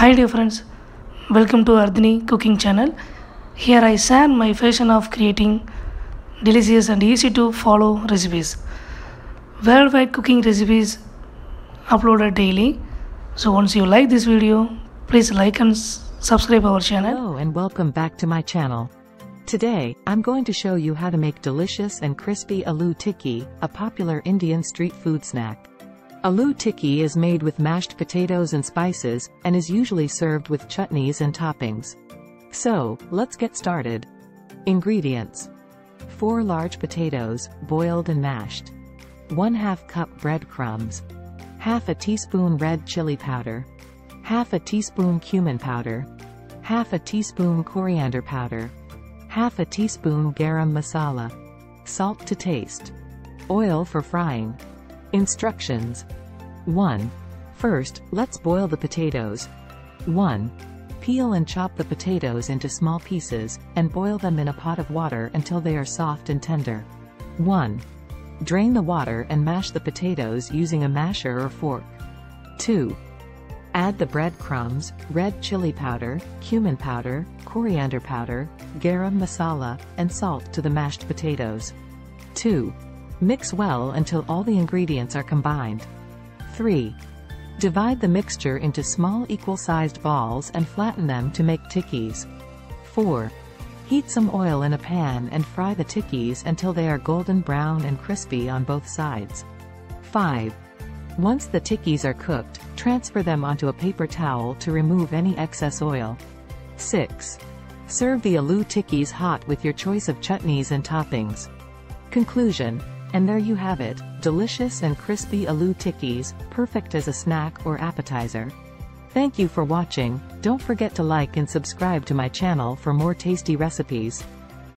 Hi dear friends, welcome to Hardini cooking channel. Here I share my fashion of creating delicious and easy to follow recipes. Worldwide cooking recipes uploaded daily. So once you like this video, please like and subscribe our channel. Hello and welcome back to my channel. Today, I'm going to show you how to make delicious and crispy aloo tikki, a popular Indian street food snack. Aloo tikki is made with mashed potatoes and spices, and is usually served with chutneys and toppings. So, let's get started. Ingredients. 4 large potatoes, boiled and mashed. 1 half cup breadcrumbs. Half a teaspoon red chili powder. Half a teaspoon cumin powder. Half a teaspoon coriander powder. Half a teaspoon garam masala. Salt to taste. Oil for frying. Instructions. 1. First, let's boil the potatoes. 1. Peel and chop the potatoes into small pieces, and boil them in a pot of water until they are soft and tender. 1. Drain the water and mash the potatoes using a masher or fork. 2. Add the breadcrumbs, red chili powder, cumin powder, coriander powder, garam masala, and salt to the mashed potatoes. 2. Mix well until all the ingredients are combined. 3. Divide the mixture into small equal-sized balls and flatten them to make tikkis. 4. Heat some oil in a pan and fry the tikkis until they are golden brown and crispy on both sides. 5. Once the tikkis are cooked, transfer them onto a paper towel to remove any excess oil. 6. Serve the aloo tikkis hot with your choice of chutneys and toppings. Conclusion. And there you have it, delicious and crispy aloo tikkis, perfect as a snack or appetizer. Thank you for watching, don't forget to like and subscribe to my channel for more tasty recipes.